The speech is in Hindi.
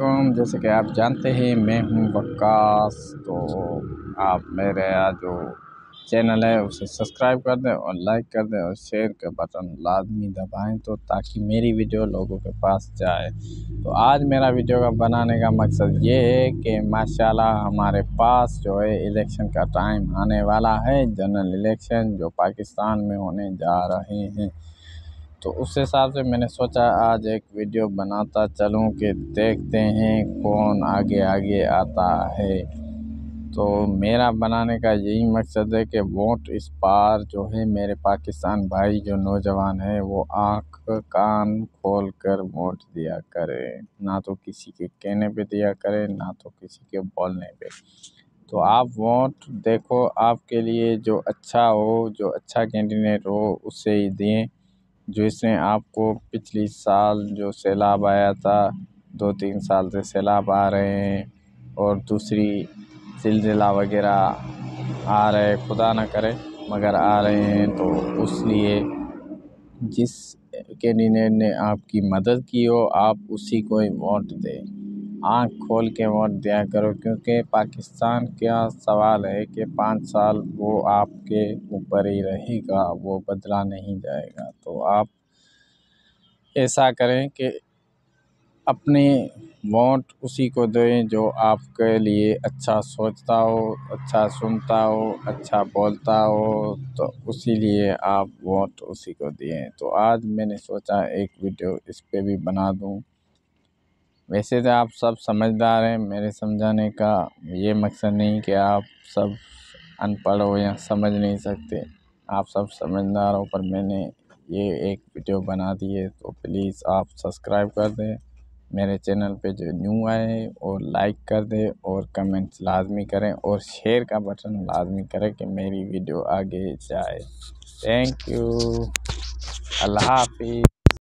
वालेकुम। जैसे कि आप जानते हैं, मैं हूँ वक्कास तो आप मेरे जो चैनल है, उसे सब्सक्राइब कर दें और लाइक कर दें और शेयर का बटन लाजमी दबाएँ तो ताकि मेरी वीडियो लोगों के पास जाए। तो आज मेरा वीडियो का बनाने का मकसद ये है कि माशाल्लाह हमारे पास जो है, इलेक्शन का टाइम आने वाला है। जनरल इलेक्शन जो पाकिस्तान में होने जा रहे हैं। तो उस हिसाब से मैंने सोचा, आज एक वीडियो बनाता चलूँ कि देखते हैं कौन आगे आगे आता है। तो मेरा बनाने का यही मकसद है कि वोट इस बार जो है मेरे पाकिस्तान भाई जो नौजवान है, वो आँख, कान खोल कर वोट दिया करे। ना तो किसी के कहने पे दिया करे, ना तो किसी के बोलने पे। तो आप वोट देखो, आपके लिए जो अच्छा हो, जो अच्छा कैंडिडेट हो उससे ही दें। जो इसने आपको पिछले साल जो सैलाब आया था, दो तीन साल से सैलाब आ रहे हैं और दूसरी सिलसिला वगैरह आ रहे हैं, खुदा ना करे, मगर आ रहे हैं तो उस लिए जिस कैंडिडेट ने आपकी मदद की हो, आप उसी को वोट दें। आँख खोल के वोट दिया करो, क्योंकि पाकिस्तान का सवाल है कि पाँच साल वो आपके ऊपर ही रहेगा, वो बदला नहीं जाएगा। तो आप ऐसा करें कि अपने वोट उसी को दें जो आपके लिए अच्छा सोचता हो अच्छा सुनता हो अच्छा बोलता हो तो उसी लिए आप वोट उसी को दिए तो आज मैंने सोचा एक वीडियो इस पर भी बना दूँ। वैसे तो आप सब समझदार हैं मेरे समझाने का। ये मकसद नहीं कि आप सब अनपढ़ हो या समझ नहीं सकते। आप सब समझदार हो, पर मैंने ये एक वीडियो बना दी है तो प्लीज़ आप सब्सक्राइब कर दें। मेरे चैनल पे जो न्यू आए हैं और लाइक कर दें और कमेंट्स लाजमी करें और शेयर का बटन लाजमी करें कि मेरी वीडियो आगे जाए। थैंक यू अल्लाह हाफिज़।